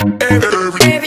every, every